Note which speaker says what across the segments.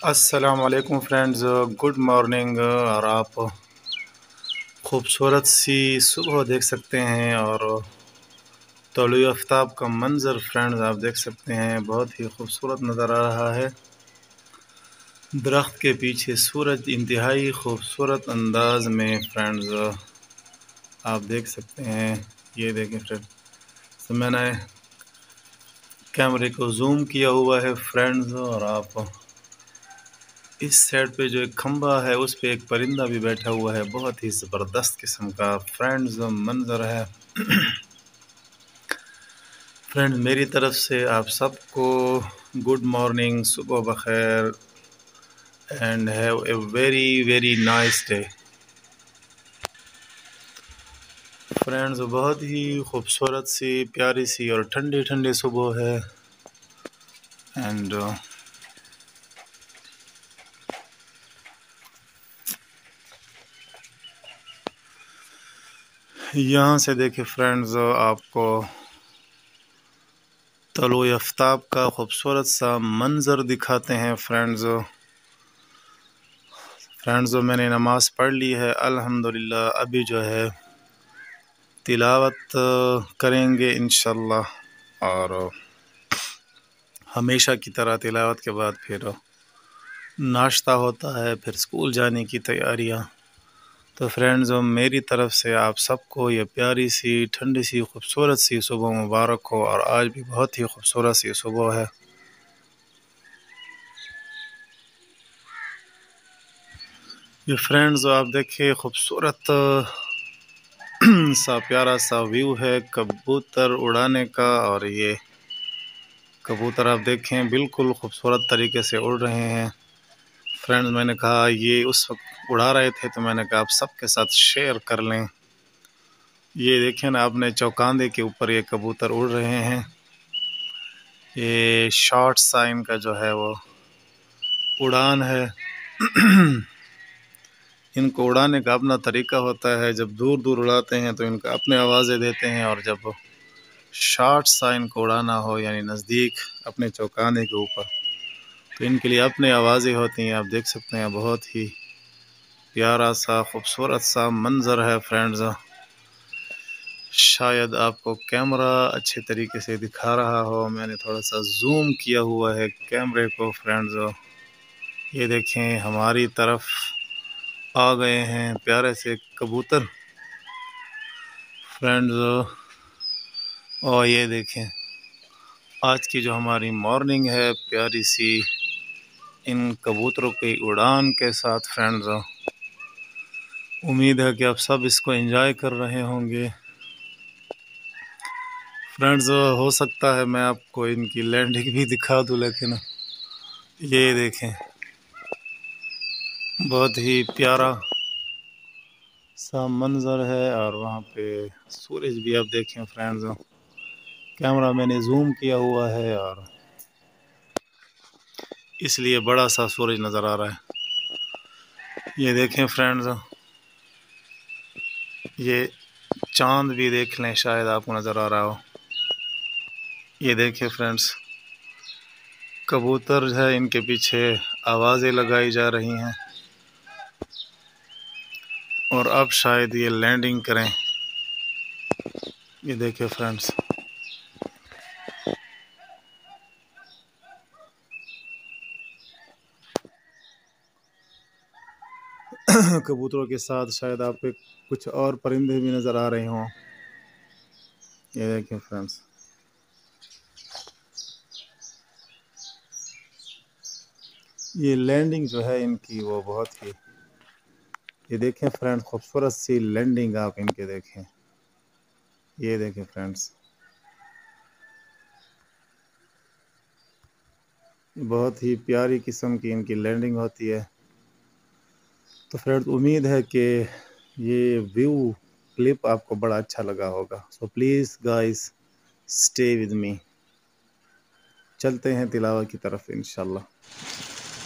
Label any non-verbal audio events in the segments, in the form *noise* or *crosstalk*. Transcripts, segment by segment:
Speaker 1: असलकुम friends good morning और आप खूबसूरत सी सुबह देख सकते हैं और तलु आफ्ताब का मंज़र फ्रेंड्स आप देख सकते हैं। बहुत ही खूबसूरत नज़र आ रहा है। दरख्त के पीछे सूरज इंतहाई खूबसूरत अंदाज में फ्रेंड्स आप देख सकते हैं। ये देखें फ्रेंड तो मैंने कैमरे को जूम किया हुआ है फ्रेंड्स और आप इस साइड पे जो एक खंबा है, उस पे एक परिंदा भी बैठा हुआ है। बहुत ही ज़बरदस्त किस्म का फ्रेंड्स मंज़र है। फ्रेंड मेरी तरफ़ से आप सबको गुड मॉर्निंग सुबह बखैर and have a very very nice day friends बहुत ही खूबसूरत सी, प्यारी सी और ठंडी ठंडी सुबह है। एंड यहाँ से देखिए फ्रेंड्स आपको तलो आफ्ताब का खूबसूरत सा मंज़र दिखाते हैं फ्रेंड्स फ्रेंड्स मैंने नमाज़ पढ़ ली है, अल्हम्दुलिल्लाह, अभी जो है तिलावत करेंगे इन और हमेशा की तरह तिलावत के बाद फिर नाश्ता होता है, फिर स्कूल जाने की तैयारियाँ। तो फ्रेंड्स मेरी तरफ़ से आप सबको ये प्यारी सी, ठंडी सी, खूबसूरत सी सुबह मुबारक हो और आज भी बहुत ही खूबसूरत सी सुबह है। ये फ्रेंड्स आप देखिए, खूबसूरत, *clears throat* सा प्यारा सा व्यू है कबूतर उड़ाने का और ये कबूतर आप देखें, बिल्कुल खूबसूरत तरीके से उड़ रहे हैं। फ्रेंड्स मैंने कहा, ये उस वक्त उड़ा रहे थे तो मैंने कहा, आप सबके साथ शेयर कर लें। ये देखें ना, आपने चौकांदे के ऊपर ये कबूतर उड़ रहे हैं। ये शॉर्ट साइन का जो है वो उड़ान है। *clears throat* इनको उड़ाने का अपना तरीका होता है, जब दूर दूर उड़ाते हैं तो इनका अपने आवाज़ें देते हैं और जब शॉर्ट साइन को उड़ाना हो, यानी नज़दीक अपने चौकाने के ऊपर तो इनके लिए अपनी आवाज़ें होती हैं। आप देख सकते हैं, बहुत ही प्यारा सा, खूबसूरत सा मंज़र है फ्रेंड्स शायद आपको कैमरा अच्छे तरीके से दिखा रहा हो। मैंने थोड़ा सा जूम किया हुआ है कैमरे को फ्रेंड्स ये देखें, हमारी तरफ़ आ गए हैं प्यारे से कबूतर फ्रेंड्स और ये देखें, आज की जो हमारी मॉर्निंग है, प्यारी सी इन कबूतरों की उड़ान के साथ फ्रेंड्स उम्मीद है कि आप सब इसको एंजॉय कर रहे होंगे। फ्रेंड्स हो सकता है मैं आपको इनकी लैंडिंग भी दिखा दूँ, लेकिन ये देखें। बहुत ही प्यारा सा मंज़र है और वहाँ पे सूरज भी आप देखें फ्रेंड्स कैमरा मैंने जूम किया हुआ है और इसलिए बड़ा सा सूरज नज़र आ रहा है। ये देखें फ्रेंड्स ये चाँद भी देख लें, शायद आपको नज़र आ रहा हो। ये देखिए फ्रेंड्स कबूतर है, इनके पीछे आवाज़ें लगाई जा रही हैं। और अब शायद ये लैंडिंग करें। ये देखिए फ्रेंड्स कबूतरों के साथ, शायद आपके कुछ और परिंदे भी नज़र आ रहे हों। ये देखें फ्रेंड्स ये लैंडिंग जो है इनकी, वो बहुत ही ये देखें फ्रेंड्स खूबसूरत सी लैंडिंग आप इनके देखें। ये देखें फ्रेंड्स बहुत ही प्यारी किस्म की इनकी लैंडिंग होती है। तो फ्रेंड्स, उम्मीद है कि ये व्यू क्लिप आपको बड़ा अच्छा लगा होगा। So please guys stay with me चलते हैं तिलावा की तरफ़ इन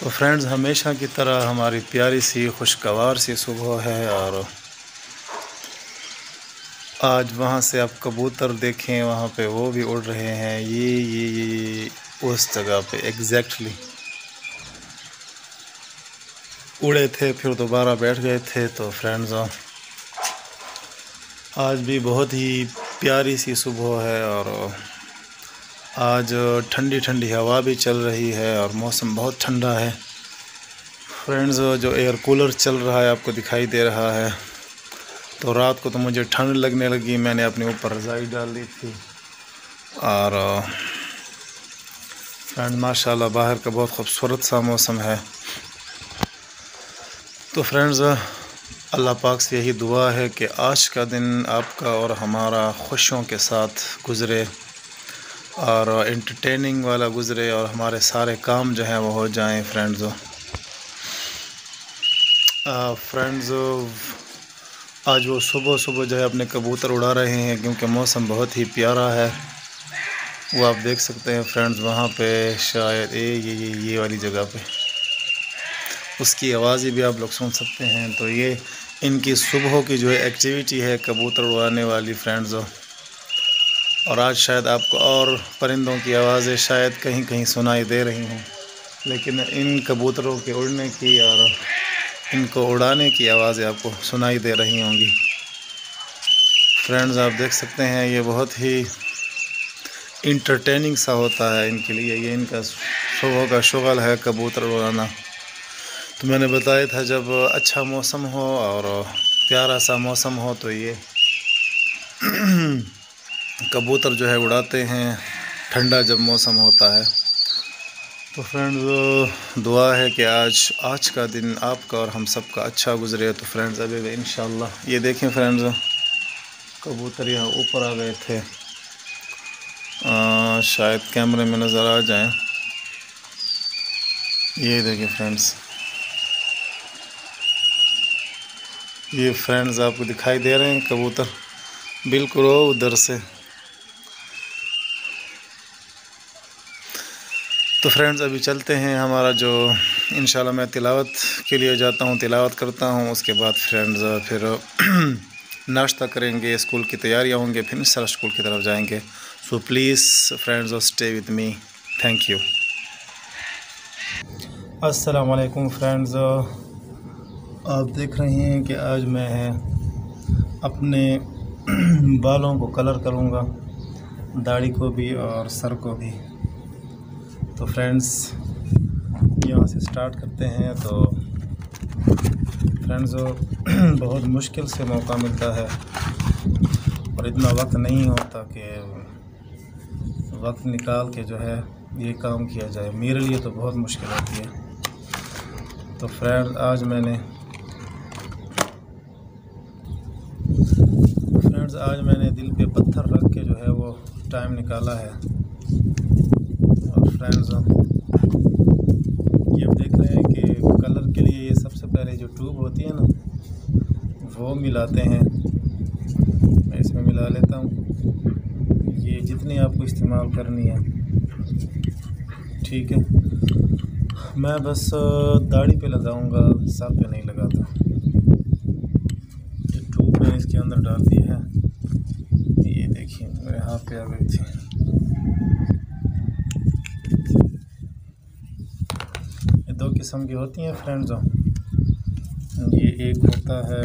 Speaker 1: तो फ्रेंड्स, हमेशा की तरह हमारी प्यारी सी, खुशगवार सी सुबह है और आज वहाँ से आप कबूतर देखें, वहाँ पे वो भी उड़ रहे हैं। ये ये ये उस जगह पे एग्जैक्टली उड़े थे, फिर दोबारा बैठ गए थे तो फ्रेंड्स आज भी बहुत ही प्यारी सी सुबह है और आज ठंडी ठंडी हवा भी चल रही है और मौसम बहुत ठंडा है। फ्रेंड्स जो एयर कूलर चल रहा है, आपको दिखाई दे रहा है। तो रात को तो मुझे ठंड लगने लगी, मैंने अपने ऊपर रज़ाई डाल दी थी। और फ्रेंड माशाल्लाह, बाहर का बहुत खूबसूरत सा मौसम है। तो फ्रेंड्स अल्लाह पाक से यही दुआ है कि आज का दिन आपका और हमारा खुशियों के साथ गुज़रे और इंटरटेनिंग वाला गुज़रे और हमारे सारे काम जो हैं वो हो जाएँ फ्रेंड्स फ्रेंड्स आज वो सुबह सुबह जो है अपने कबूतर उड़ा रहे हैं क्योंकि मौसम बहुत ही प्यारा है। वो आप देख सकते हैं फ्रेंड्स वहाँ पे शायद ए, ये ये ये वाली जगह पे। उसकी आवाज़ें भी आप लोग सुन सकते हैं। तो ये इनकी सुबह की जो है एक्टिविटी है, कबूतर उड़ाने वाली फ्रेंड्स और आज शायद आपको और परिंदों की आवाज़ें शायद कहीं कहीं सुनाई दे रही हों। लेकिन इन कबूतरों के उड़ने की और इनको उड़ाने की आवाज़ें आपको सुनाई दे रही होंगी। फ्रेंड्स आप देख सकते हैं, ये बहुत ही इंटरटेनिंग सा होता है इनके लिए। ये इनका सुबह का शुगल है कबूतर उड़ाना। तो मैंने बताया था जब अच्छा मौसम हो और प्यारा सा मौसम हो तो ये *clears throat* कबूतर जो है उड़ाते हैं ठंडा जब मौसम होता है। तो फ्रेंड्स दुआ है कि आज आज का दिन आपका और हम सब का अच्छा गुजरे। तो फ्रेंड्स अभी इन ये देखें फ्रेंड्स कबूतर यहाँ ऊपर आ गए थे। आ, शायद कैमरे में नज़र आ जाए। ये देखें फ्रेंड्स। ये फ्रेंड्स आपको दिखाई दे रहे हैं, कबूतर। बिल्कुल उधर से। तो फ्रेंड्स अभी चलते हैं हमारा जो इन मैं तिलावत के लिए जाता हूँ, तिलावत करता हूँ, उसके बाद फ्रेंड्स फिर *clears throat* नाश्ता करेंगे स्कूल की तैयारियाँ होंगे, फिर इंशाल्लाह स्कूल की तरफ़ जाएँगे। So please friends stay with me thank you अस्सलाम वालेकुम फ्रेंड्स आप देख रहे हैं कि आज मैं अपने *clears throat* बालों को कलर करूँगा, दाढ़ी को भी और सर को भी। तो फ्रेंड्स, यहाँ से स्टार्ट करते हैं। तो फ्रेंड्स *clears throat* बहुत मुश्किल से मौका मिलता है और इतना वक्त नहीं होता कि वक्त निकाल के जो है ये काम किया जाए, मेरे लिए तो बहुत मुश्किल होती है। तो फ्रेंड, आज मैंने फ्रेंड्स आज मैंने दिल पे पत्थर रख के जो है वो टाइम निकाला है। और फ्रेंड्स ये देख रहे हैं कि कलर के लिए ये सबसे पहले जो ट्यूब होती है ना, वो मिलाते हैं। मैं इसमें मिला लेता हूँ। ये जितनी आपको इस्तेमाल करनी है। ठीक है। मैं बस दाढ़ी पे लगाऊँगा सर पे नहीं लगाता। ट्यूब मैंने इसके अंदर डाल दी हाथ आ गई दो किस्म की होती हैं फ्रेंड्स ये एक होता है,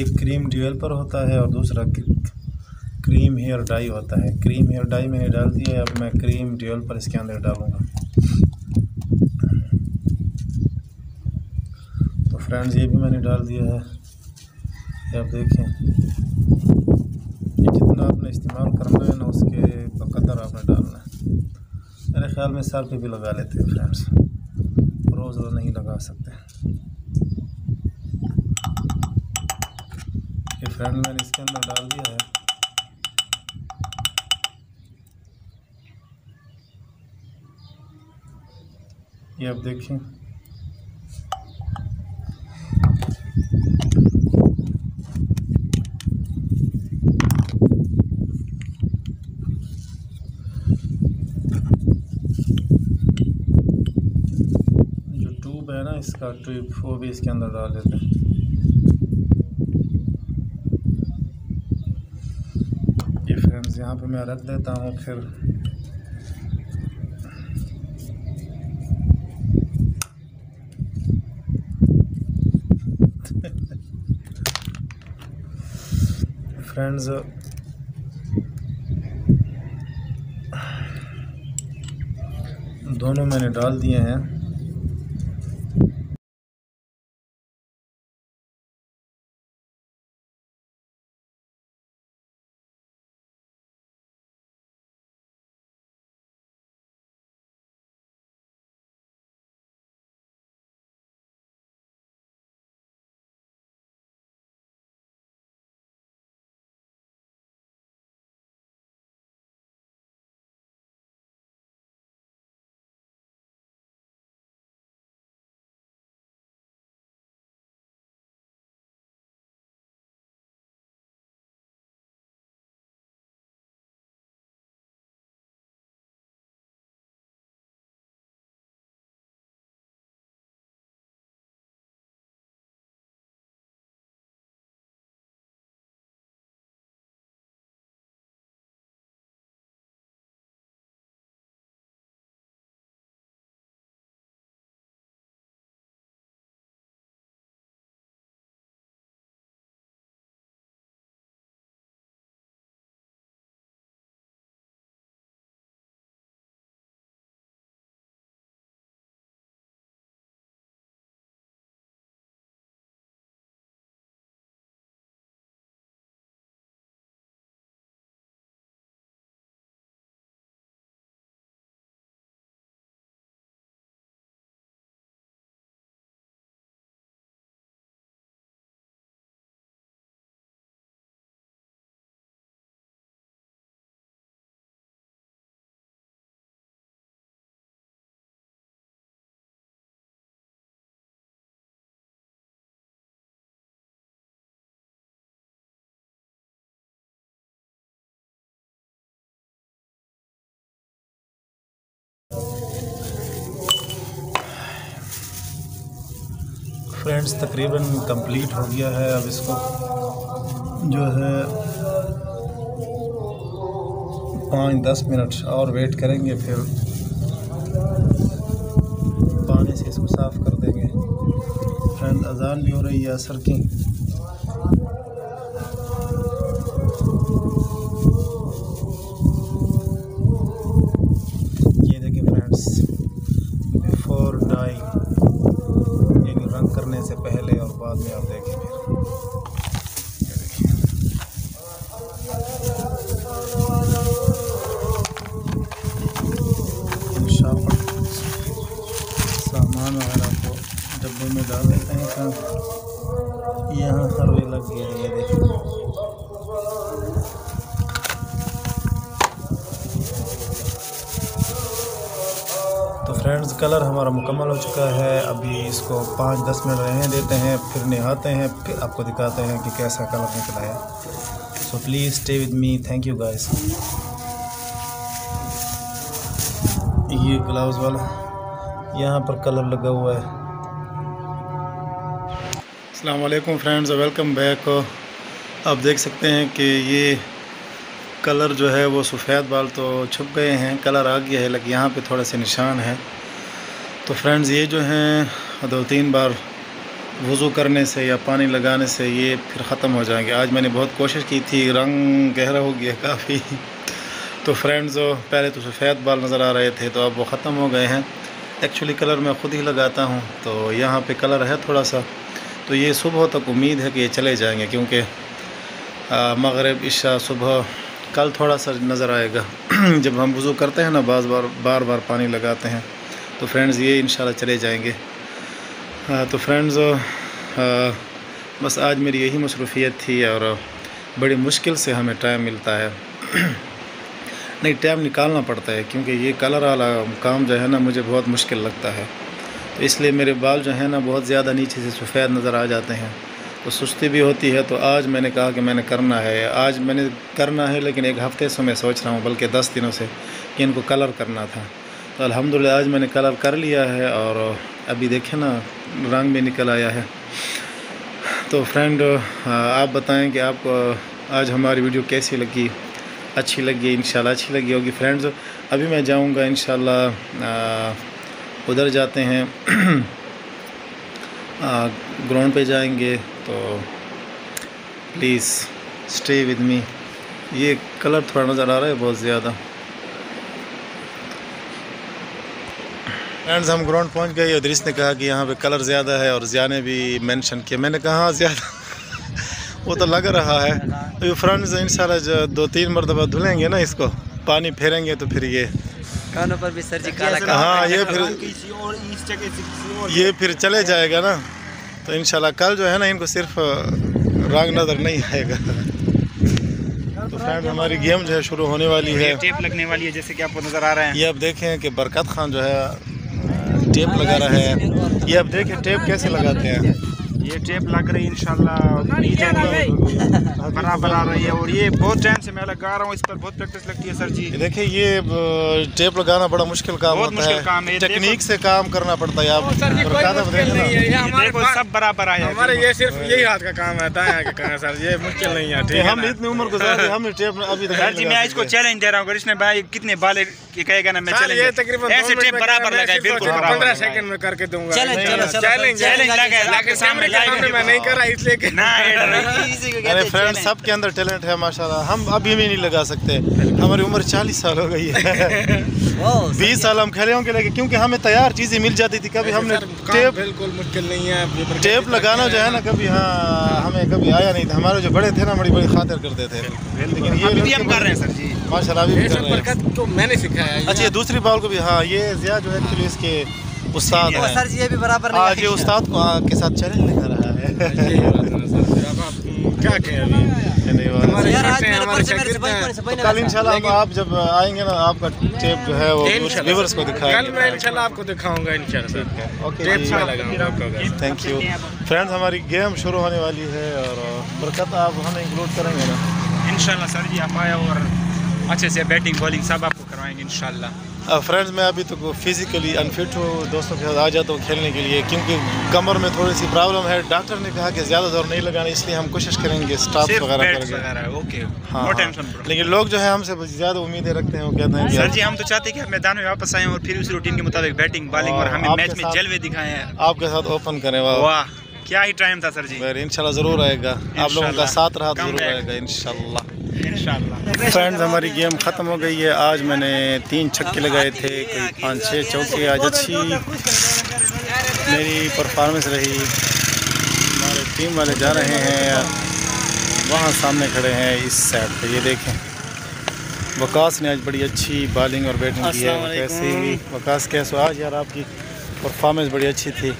Speaker 1: एक क्रीम पर होता है और दूसरा क्रीम हेयर डाई होता है। क्रीम हेयर डाई मैंने डाल दिया है, अब मैं क्रीम पर इसके अंदर डालूँगा। फ्रेंड्स ये भी मैंने डाल दिया है। ये आप देखें। ये जितना आपने इस्तेमाल करना है ना, उसके बकदर आपने डालना है। मेरे ख्याल में सर पे भी लगा लेते हैं फ्रेंड्स। रोज़ रोज़ नहीं लगा सकते। ये फ्रेंड मैंने इसके अंदर डाल दिया है। ये आप देखें। का ट्यूब वो भी इसके अंदर डाल देते हैं। ये फ्रेंड्स यहाँ पे मैं रख देता हूँ, फिर फ्रेंड्स दोनों मैंने डाल दिए हैं। फ्रेंड्स, तकरीबन कंप्लीट हो गया है। अब इसको जो है पाँच दस मिनट और वेट करेंगे, फिर पानी से इसको साफ़ कर देंगे। फ्रेंड अजान भी हो रही है असर की सामान वगैरह को डब्बे में डाल देते हैं काम यहाँ हरवे लग गया ये देखिए तो फ्रेंड्स कलर हमारा मुकम्मल हो चुका है। अभी इसको पाँच दस मिनट रहने देते हैं, फिर नहाते हैं, फिर आपको दिखाते हैं कि कैसा कलर निकला है। So please stay with me thank you guys ये ग्लव्स वाला, यहाँ पर कलर लगा हुआ है। अलकुम फ्रेंड्स वेलकम बैक आप देख सकते हैं कि ये कलर जो है वो सफ़ेद बाल तो छुप गए हैं, कलर आ गया है, लेकिन यहाँ पे थोड़े से निशान है। तो फ्रेंड्स ये जो हैं, दो तीन बार वज़ू करने से या पानी लगाने से ये फिर ख़त्म हो जाएँगे। आज मैंने बहुत कोशिश की थी, रंग गहरा हो गया काफ़ी। तो फ्रेंड्स पहले तो सफ़ेद बाल नज़र आ रहे थे तो अब वो ख़त्म हो गए हैं। एक्चुअली कलर मैं ख़ुद ही लगाता हूँ तो यहाँ पे कलर है थोड़ा सा। तो ये सुबह तक उम्मीद है कि ये चले जाएँगे, क्योंकि मगरब, इशा, सुबह कल थोड़ा सा नज़र आएगा। *clears throat* जब हम वज़ू करते हैं ना बार बार बार बार पानी लगाते हैं तो फ्रेंड्स ये इन चले जाएँगे। आ, तो फ्रेंड्स बस आज मेरी यही मसरूफ़ियत थी और बड़ी मुश्किल से हमें टाइम मिलता है। *clears throat* नहीं टाइम निकालना पड़ता है क्योंकि ये कलर वाला काम जो है ना मुझे बहुत मुश्किल लगता है। तो इसलिए मेरे बाल जो है ना बहुत ज़्यादा नीचे से सफ़ेद नज़र आ जाते हैं। तो सुस्ती भी होती है तो आज मैंने कहा कि मैंने करना है। आज मैंने करना है, लेकिन एक हफ़्ते से मैं सोच रहा हूँ, बल्कि दस दिनों से, कि इनको कलर करना था। तो अल्हम्दुलिल्लाह, आज मैंने कलर कर लिया है, और अभी देखें ना, रंग भी निकल आया है। तो फ्रेंड, आप बताएँ कि आपको आज हमारी वीडियो कैसी लगी? अच्छी लगी इन अच्छी लगी होगी। फ्रेंड्स, अभी मैं जाऊँगा इन उधर जाते हैं। *clears throat* ग्राउंड पे जाएँगे तो प्लीज़ स्टे विद मी ये कलर थोड़ा नज़र आ रहा है बहुत ज़्यादा। फ्रेंड्स हम ग्राउंड पहुँच गए इदरीस ने कहा कि यहाँ पे कलर ज़्यादा है और ज़िया ने भी मेंशन किया। मैंने कहा हाँ ज़्यादा। *laughs* वो तो लग रहा है। तो फ्रेंड्स इंशाल्लाह दो तीन मरतबा धुलेंगे ना इसको, पानी फेरेंगे तो फिर ये
Speaker 2: कानों पर भी सर जी काला
Speaker 1: हाँ? ये फिर ये फिर चले जाएगा। ना तो इंशाल्लाह कल जो है ना इनको सिर्फ़ राग नज़र नहीं आएगा। तो फ्रेंड हमारी गेम जो है शुरू होने वाली है।
Speaker 3: टेप लगने वाली है जैसे कि आपको नज़र आ रहा है।
Speaker 1: ये अब देखें कि बरकत खान जो है टेप लगा रहा है। ये अब देखें टेप कैसे लगाते हैं।
Speaker 3: ये टेप लग रही है इंशाल्लाह। *laughs* बराबर आ रही है और ये बहुत टाइम से मैं लगा रहा हूँ इस पर बहुत प्रैक्टिस लगती है सर जी।
Speaker 1: ये देखिए ये टेप लगाना बड़ा मुश्किल काम
Speaker 3: बहुत मुश्किल
Speaker 1: है।
Speaker 3: काम है।
Speaker 1: टेक्निक से काम करना पड़ता है आप
Speaker 3: सब बराबर आया
Speaker 4: हमारे ये सिर्फ़ यही हाथ का काम है काम है सर ये मुश्किल नहीं है ठीक है
Speaker 1: हम इतनी उम्र गुजार हम टेप अभी
Speaker 3: सर जी मैं इसको चैलेंज दे रहा हूँ इसने भाई कितने बाल कहेगा ना मैं चैलेंज
Speaker 4: तकरीबन
Speaker 3: ऐसे टेप बराबर
Speaker 4: मैं
Speaker 3: लगाए बिल्कुल
Speaker 4: पंद्रह
Speaker 3: बराबर
Speaker 4: सेकंड में करके दूँगा।
Speaker 2: चैलेंज
Speaker 4: चैलेंज
Speaker 3: लगा है,
Speaker 4: सामने।
Speaker 3: सामने
Speaker 4: मैं नहीं कर रहा इसलिए कि
Speaker 1: अरे फ्रेंड सबके अंदर टैलेंट है माशाल्लाह। हम अभी भी नहीं लगा सकते। हमारी उम्र चालीस साल हो गई है। *laughs* बीस साल हम खेले होंगे लेकिन क्योंकि हमें तैयार चीज़ें मिल जाती थी कभी हमने टेप
Speaker 4: बिल्कुल मुश्किल नहीं है
Speaker 1: टेप लगाना जो है ना कभी हाँ हमें कभी आया नहीं था। हमारे जो बड़े थे ना बड़ी बड़ी खातिर करते थे। लेकिन ये
Speaker 3: अभी हम कर रहे हैं सर जी।
Speaker 1: माशाल्लाह अभी भी
Speaker 4: ये
Speaker 1: कर
Speaker 4: सब
Speaker 1: रहे हैं।
Speaker 4: बरकत तो मैंने सिखाया
Speaker 1: अच्छा दूसरी बॉल को भी हाँ ये जिया जो है एक्चुअली इसके उस्ताद
Speaker 2: वो
Speaker 1: हैं।
Speaker 2: सर जी ये भी बराबर
Speaker 1: आज ये उस्ताद को के साथ चैलेंज लगा रहा है। *laughs*
Speaker 4: क्या कहें
Speaker 1: नहीं
Speaker 4: हैं।
Speaker 2: भाई
Speaker 1: कल इंशाल्लाह आप जब आएँगे ना आपका टेप जो है वो व्यूवर्स को
Speaker 4: कल मैं इंशाल्लाह आपको दिखाऊँगा इंशाल्लाह
Speaker 1: ओके
Speaker 4: टेप। से लगाऊँगा आपको
Speaker 1: थैंक यू फ्रेंड्स हमारी गेम शुरू होने वाली है और बरकत आप हमें इंक्लूड करेंगे ना।
Speaker 3: इंशाल्लाह सर जी आप आए और अच्छे से बैटिंग बॉलिंग सब आपको करवाएँगे इंशाल्लाह
Speaker 1: फ्रेंड्स मैं अभी तक फिजिकली अनफिट हूँ दोस्तों के साथ आ जाता हूँ खेलने के लिए क्योंकि कमर में थोड़ी सी प्रॉब्लम है। डॉक्टर ने कहा कि ज़्यादा ज़ोर नहीं लगाना इसलिए हम कोशिश करेंगे स्टाफ वगैरह करेंगे
Speaker 3: ओके
Speaker 1: हाँ, हाँ। लेकिन लोग जो है हमसे ज़्यादा उम्मीदें रखते हैं वो कहते हैं
Speaker 3: सर जी हम तो चाहते हैं कि मैदान में वापस आए और फिर उस रूटीन के मुताबिक बैटिंग बॉलिंग और
Speaker 1: और
Speaker 3: हमें मैच में जलवे दिखाए। हैं
Speaker 1: आपके साथ ओपन करें वाह।
Speaker 3: क्या ही टाइम था सर जी।
Speaker 1: इंशाल्लाह ज़रूर आएगा। आप लोगों का साथ रहा तो ज़रूर आएगा इंशाल्लाह। फ्रेंड्स हमारी गेम ख़त्म हो गई है। आज मैंने तीन छक्के लगाए थे कोई पाँच छः चौके। आज अच्छी मेरी परफॉर्मेंस रही। हमारे टीम वाले जा रहे हैं वहाँ सामने खड़े हैं इस साइड पे। ये देखें वकास ने आज बड़ी अच्छी बॉलिंग और बैटिंग की है। कैसी वकास कैसे हो? आज यार आपकी परफॉर्मेंस बड़ी अच्छी थी।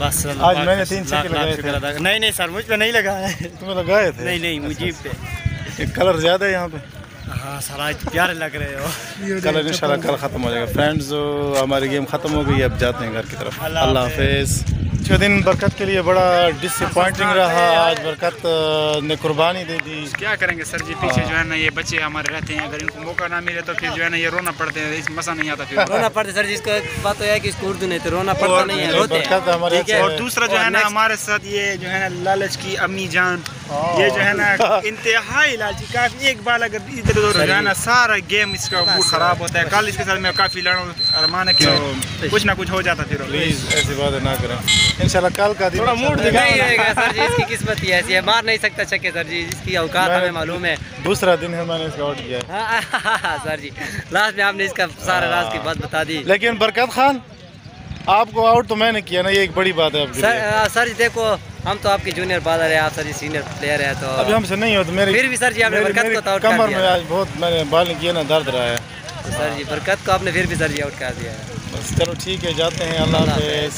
Speaker 5: बस
Speaker 1: आज मैंने तीन छक्के लगाए थे।
Speaker 5: नहीं नहीं सर मुझ पे नहीं लगा है
Speaker 1: तुम्हें लगाए थे?
Speaker 5: नहीं नहीं मुझे पे। *laughs*
Speaker 1: ये कलर ज़्यादा है यहाँ पे?
Speaker 5: हाँ सर आज प्यारे लग रहे हो।
Speaker 1: कलर इंशाल्लाह कल ख़त्म हो जाएगा। फ्रेंड्स हमारी गेम ख़त्म हो गई अब जाते हैं घर की तरफ़।
Speaker 5: अल्लाह
Speaker 1: हाफिज़। छः दिन बरकत के लिए बड़ा डिसअपॉइंटिंग रहा। आज बरकत ने कुर्बानी दे दी।
Speaker 3: क्या करेंगे सर जी पीछे जो है ना ये बच्चे हमारे रहते हैं। अगर इनको मौका ना मिले तो फिर जो है ना ये रोना पड़ते हैं। इस मसा नहीं आता फिर।
Speaker 2: रोना पड़ता सर जी इसका बात तो है कि इसको उर्दू नहीं तो रोना पड़ता नहीं है रोते हैं। है।
Speaker 3: और दूसरा जो है ना हमारे साथ ये जो है ना लालच की अम्मी जान। ये जो है ना इंतहा लालची काफ़ी एक बार अगर इधर उधर हो जाए ना सारा गेम इसका मूड खराब होता है। कल इसके साथ मैं काफ़ी लड़ा हूँ अरमान है कि कुछ ना कुछ हो जाता फिर।
Speaker 1: प्लीज़ ऐसी बातें ना करें। इंशाल्लाह कल का दिन
Speaker 4: थोड़ा मूड
Speaker 1: अच्छा
Speaker 2: नहीं
Speaker 1: रहेगा।
Speaker 2: रहेगा सर जी इसकी किस्मत ही ऐसी है। मार नहीं सकता छक्के सर जी इसकी औकात हमें मालूम है।
Speaker 1: दूसरा दिन है मैंने इसका आउट किया हाँ,
Speaker 2: सर जी। लास्ट में आपने इसका सारा राज की बात बता दी।
Speaker 1: लेकिन बरकत खान आपको आउट तो मैंने किया ना ये एक बड़ी बात है आपके
Speaker 2: सर
Speaker 1: लिए।
Speaker 2: आ, सर जी देखो हम तो आपके जूनियर बॉलर है आप सर जी सीनियर प्लेयर है तो
Speaker 1: अभी हमसे नहीं हो तो मेरे
Speaker 2: फिर भी सर जी आपने
Speaker 1: मेरी-
Speaker 2: बरकत
Speaker 1: मेरी
Speaker 2: को तो आउट कर
Speaker 1: कमर
Speaker 2: दिया।
Speaker 1: में आज बहुत मैंने बॉलिंग किया ना दर्द रहा है।
Speaker 2: तो सर जी बरकत को आपने फिर भी सर जी आउट कर दिया है।
Speaker 1: बस चलो ठीक है जाते हैं अल्लाह
Speaker 2: अल्लाह
Speaker 1: हाफिज़।